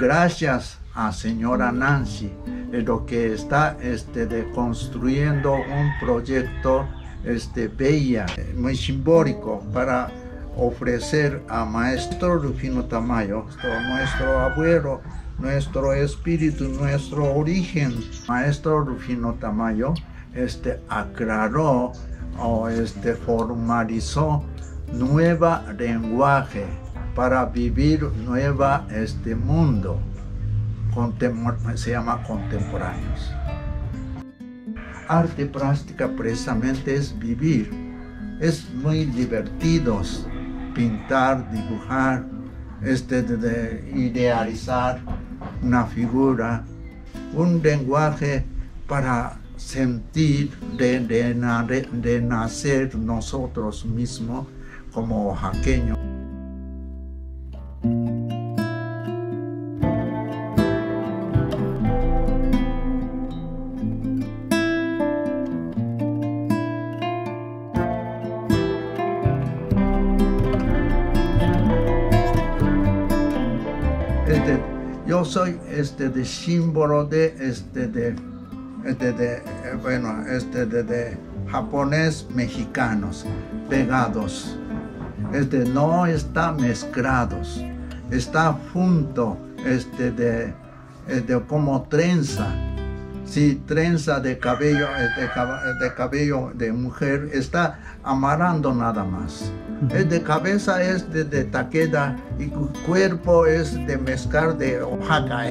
gracias a señora Nancy, lo que está este, de construyendo un proyecto este, bella, muy simbólico para ofrecer a Maestro Rufino Tamayo, nuestro abuelo, nuestro espíritu, nuestro origen. Maestro Rufino Tamayo este, aclaró o este, formalizó nueva lenguaje para vivir nueva este mundo. se llama contemporáneos. Arte plástica precisamente es vivir. Es muy divertido pintar, dibujar, este, de, idealizar una figura, un lenguaje para sentir de, de nacer nosotros mismos como oaxaqueños. Este, yo soy este de símbolo de este de, este de bueno este de, de japonés mexicanos pegados. Este no está mezclados. Está junto este de, de como trenza si trenza de cabello de, de cabello de mujer está amarrando nada más el de cabeza es de, de taqueda y cuerpo es de mezcal de Oaxaca.